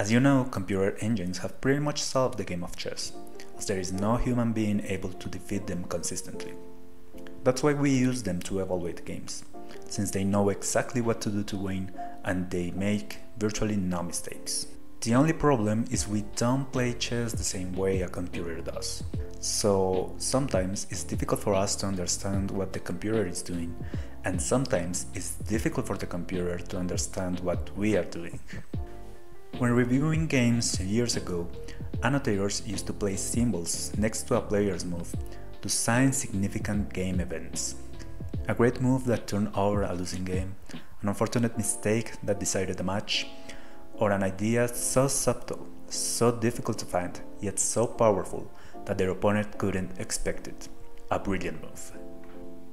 As you know, computer engines have pretty much solved the game of chess, as there is no human being able to defeat them consistently. That's why we use them to evaluate games, since they know exactly what to do to win and they make virtually no mistakes. The only problem is we don't play chess the same way a computer does. So sometimes it's difficult for us to understand what the computer is doing, and sometimes it's difficult for the computer to understand what we are doing. When reviewing games years ago, annotators used to place symbols next to a player's move to sign significant game events. A great move that turned over a losing game, an unfortunate mistake that decided the match, or an idea so subtle, so difficult to find, yet so powerful that their opponent couldn't expect it. A brilliant move.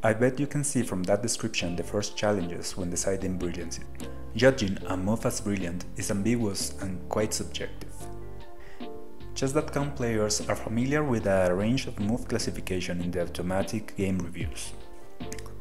I bet you can see from that description the first challenges when deciding brilliancy. Judging a move as brilliant is ambiguous and quite subjective. Chess.com players are familiar with a range of move classification in the automatic game reviews.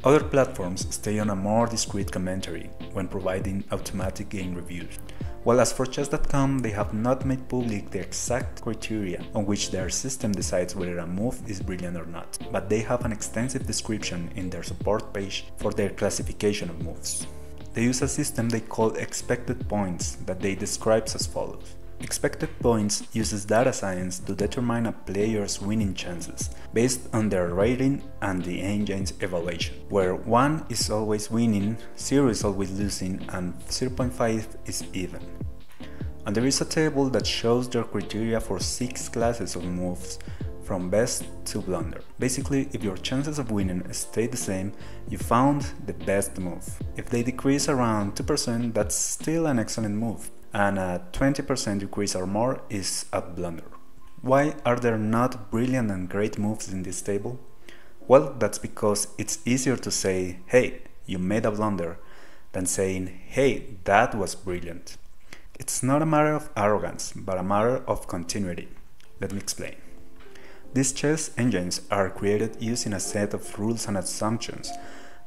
Other platforms stay on a more discreet commentary when providing automatic game reviews. While as for chess.com, they have not made public the exact criteria on which their system decides whether a move is brilliant or not, but they have an extensive description in their support page for their classification of moves. They use a system they call expected points that they describe as follows. Expected points uses data science to determine a player's winning chances based on their rating and the engine's evaluation, where 1 is always winning, 0 is always losing, and 0.5 is even. And there is a table that shows their criteria for 6 classes of moves from best to blunder. Basically, if your chances of winning stay the same, you found the best move. If they decrease around 2%, that's still an excellent move and a 20% decrease or more is a blunder. Why are there not brilliant and great moves in this table? Well, that's because it's easier to say, hey, you made a blunder, than saying, hey, that was brilliant. It's not a matter of arrogance, but a matter of continuity. Let me explain. These chess engines are created using a set of rules and assumptions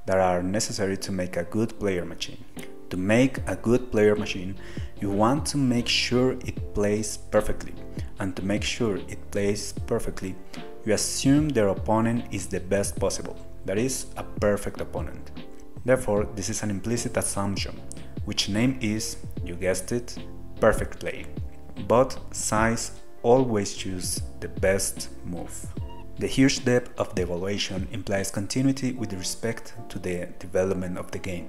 that are necessary to make a good player machine. To make a good player machine, you want to make sure it plays perfectly. And to make sure it plays perfectly, you assume their opponent is the best possible, that is, a perfect opponent. Therefore, this is an implicit assumption, which name is, you guessed it, perfect play. But size always choose the best move. The huge depth of the evaluation implies continuity with respect to the development of the game.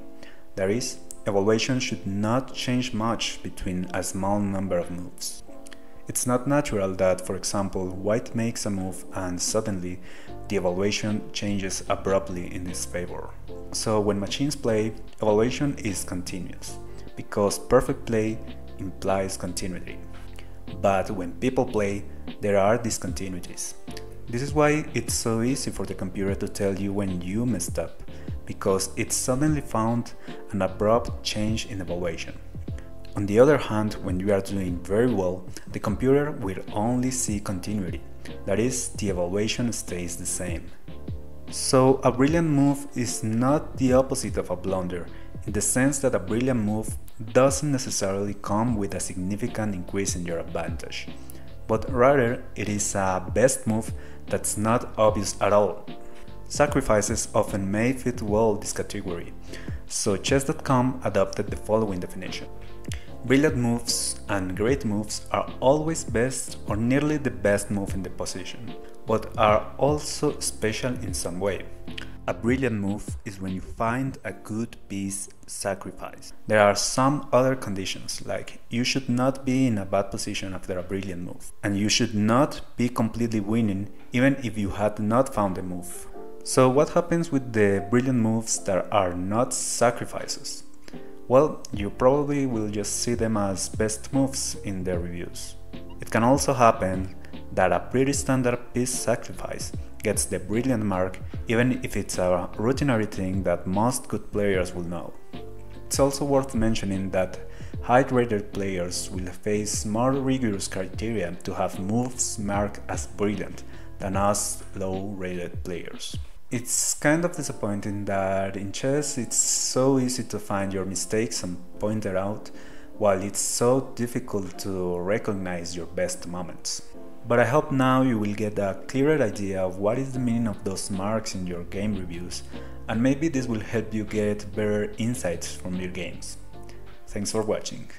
That is, Evaluation should not change much between a small number of moves. It's not natural that, for example, white makes a move and suddenly the evaluation changes abruptly in his favor. So when machines play, evaluation is continuous, because perfect play implies continuity. But when people play, there are discontinuities. This is why it's so easy for the computer to tell you when you messed up because it suddenly found an abrupt change in evaluation. On the other hand, when you are doing very well, the computer will only see continuity, that is, the evaluation stays the same. So a brilliant move is not the opposite of a blunder, in the sense that a brilliant move doesn't necessarily come with a significant increase in your advantage, but rather it is a best move that's not obvious at all, Sacrifices often may fit well this category, so chess.com adopted the following definition. Brilliant moves and great moves are always best or nearly the best move in the position, but are also special in some way. A brilliant move is when you find a good piece sacrifice. There are some other conditions, like you should not be in a bad position after a brilliant move, and you should not be completely winning even if you had not found the move. So what happens with the brilliant moves that are not sacrifices? Well, you probably will just see them as best moves in the reviews. It can also happen that a pretty standard piece sacrifice gets the brilliant mark even if it's a routinary thing that most good players will know. It's also worth mentioning that high-rated players will face more rigorous criteria to have moves marked as brilliant than us low-rated players. It's kind of disappointing that in chess it's so easy to find your mistakes and point them out, while it's so difficult to recognize your best moments. But I hope now you will get a clearer idea of what is the meaning of those marks in your game reviews, and maybe this will help you get better insights from your games. Thanks for watching.